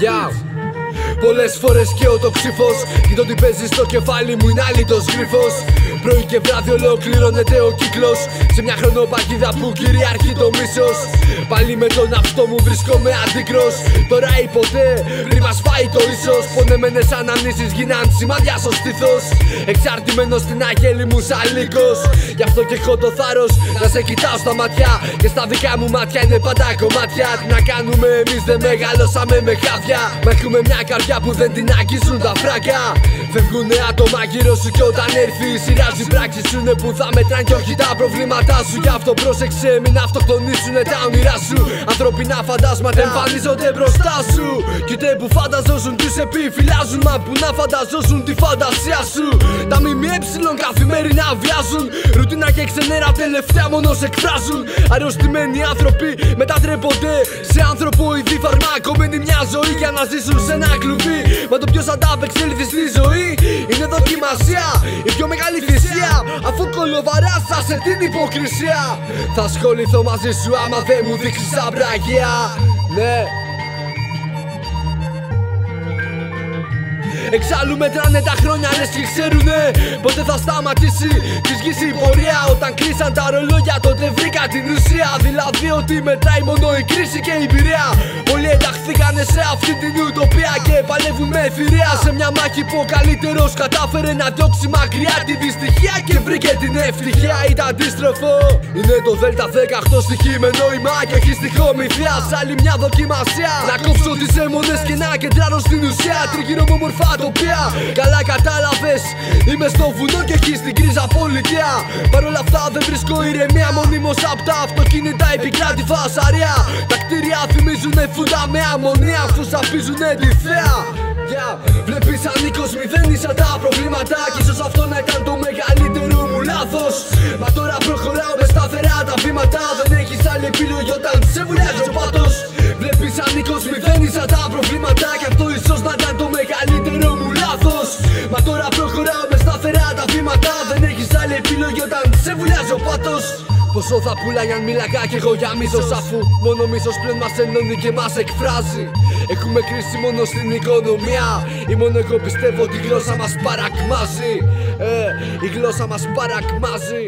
Ya, Πολλές φορές και το ψήφο Και το τι παίζει στο κεφάλι μου είναι άλυτος γρήφο. Πρωί και βράδυ ολοκληρώνεται ο κύκλος Σε μια χρονοπαγίδα που κυριαρχεί το μίσος. Πάλι με τον αυτό μου βρίσκομαι αντίκρος. Τώρα ή ποτέ πριν μας φάει το ίσως. Πονεμένες αναμνήσεις γίναν σημάδια στο στήθος. Εξαρτημένος στην αγέλη μου σαν λύκος. Γι' αυτό και έχω το θάρρος να σε κοιτάω στα μάτια. Και στα δικά μου μάτια είναι πάντα κομμάτια. Τι να κάνουμε εμείς δεν μεγαλώσαμε με χάδια. Μα έχουμε μια καρδιά που δεν την αγγίζουν τα φράγκα. Φεύγουνε άτομα γύρω σου και όταν έρθει η σειρά σου οι πράξει σου είναι που θα μετράνε και όχι τα προβλήματά σου. Γι' αυτό πρόσεξε, μην αυτοκτονήσουνε τα όνειρά σου. Ανθρωπινά φαντάσματα εμφανίζονται μπροστά σου. Κι ούτε που φανταζόσουν τους επιφυλάζουν. Μα που να φανταζόσουν τη φαντασία σου. Τα ΜΜΕ καθημερινά βιάζουν. Ρουτίνα και ξενέρα τελευταία μόνο σε εκφράζουν. Αρρωστημένοι άνθρωποι μετατρέπονται σε άνθρωπο ήδη φαρμάκο. μια ζωή για να ζήσουν σε ένα κλουβί. Μα το ποιος ανταπεξέλθει στη ζωή είναι δοκιμασία. Η πιο μεγάλη θυσία. Αφού κολοβαρά σε την υποκρισία. Θα ασχοληθώ μαζί σου άμα δεν μου δείξεις σαν πραγία. Ναι. Εξάλλου μετράνε τα χρόνια λες και ξέρουνε Πότε θα σταματήσει τη γης η πορεία Όταν κλείσαν τα ρολόγια τότε βρήκα την ουσία Δηλαδή ότι μετράει μόνο η κρίση και η πυρία Πολλοί ενταχθήκανε σε αυτή την ουτοπία Και παλεύουν με ευφυρία Σε μια μάχη που ο καλύτερος κατάφερε να διώξει μακριά τη δυστυχία Και βρήκε την ευτυχία. Ήταν αντίστροφο. Είναι το ΔΕΛΤΑ 18 στοιχεί με νόημα Και έχει στοιχομηθεία Σ' άλλη μια δοκιμασία. Να κόψω τις αίμονες και να κεντράρω στην ουσία. Τριγύρω μου μορφά τοπία. Καλά κατάλαβες. Είμαι στο βουνό και εκεί στην κρίζα πολιτεία Παρ' όλα αυτά δεν βρίσκω ηρεμία. Μονίμως απ' τα αυτοκίνητα επικράτη φασαρία. Τα κτίρια θυμίζουνε φούντα με αμμονία Αφού σαπίζουνε τη θέα. Yeah. Βλέπεις ανήκος μηδένισα τα προβλήματα. Κι ίσως αυτό να ήταν το μεγαλύτερο μου λάθος. Μα τώρα προχωράω με σταθερά τα βήματα. Δεν έχεις άλλη επιλογή όταν σε βουλιάζει ο πάτος. Βλέπεις ανήκος μηδένισα τα προβλήματα. Κι αυτό ίσως να ήταν το μεγαλύτερο μου λάθος. Μα τώρα προχωράω με σταθερά τα βήματα. Δεν έχεις άλλη επιλογή όταν σε βουλιάζει ο πάτος Πόσο θα πουλάει αν μίλαγα κι εγώ για μίσος Αφού μόνο μίσος πλέον μας ενώνει και μας εκφράζει. Έχουμε κρίση μόνο στην οικονομία. Ή μόνο εγώ πιστεύω ότι η γλώσσα μας παρακμάζει. Ε, η γλώσσα μας παρακμάζει